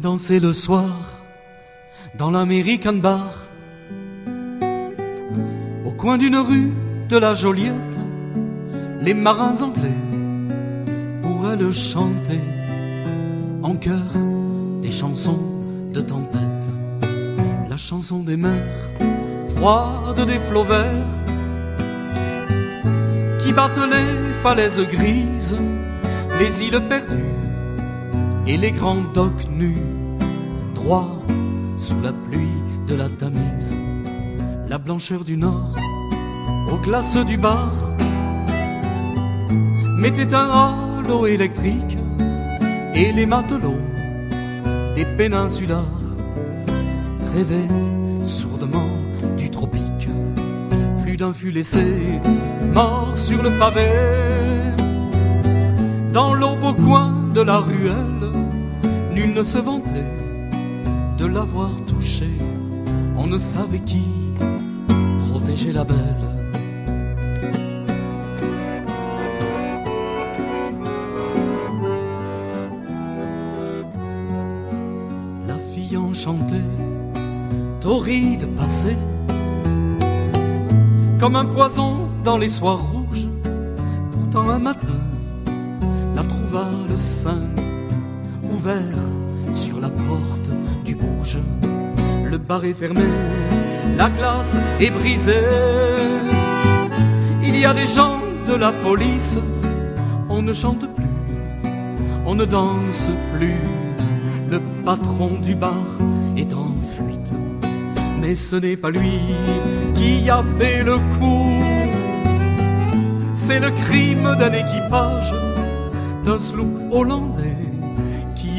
dansait le soir dans l'American Bar, au coin d'une rue de la Joliette, les marins anglais pour elle chanter en chœur des chansons de tempête, la chanson des mers froides des flots verts qui battent les falaises grises, les îles perdues et les grands docks nus, droit sous la pluie de la Tamise, la blancheur du nord aux glaces du bar mettait un halo électrique et les matelots des péninsulares rêvaient sourdement du tropique. Plus d'un fut laissé mort sur le pavé dans l'aube au coin de la ruelle. Nul ne se vantait de l'avoir touché. On ne savait qui protéger la belle. La fille enchantée, torride passée, comme un poison dans les soirs rouges. Pourtant un matin, la trouva le sein ouvert sur la porte du bouge. Le bar est fermé, la glace est brisée. Il y a des gens de la police, on ne chante plus, on ne danse plus. Le patron du bar est en fuite, mais ce n'est pas lui qui a fait le coup. C'est le crime d'un équipage, d'un sloop hollandais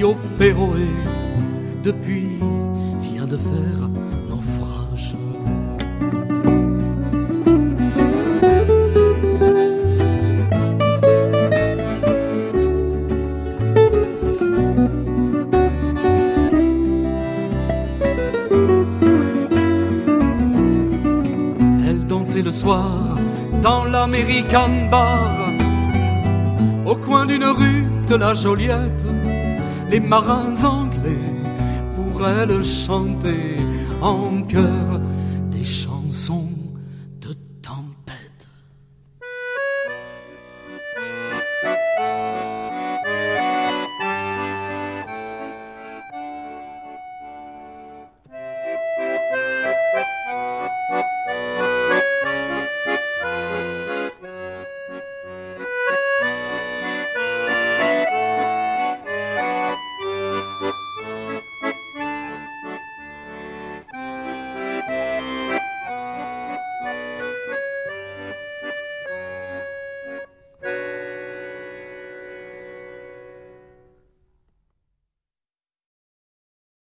au Féroé depuis vient de faire naufrage. Elle dansait le soir dans l'American Bar, au coin d'une rue de la Joliette les marins anglais pour elle chanter en chœur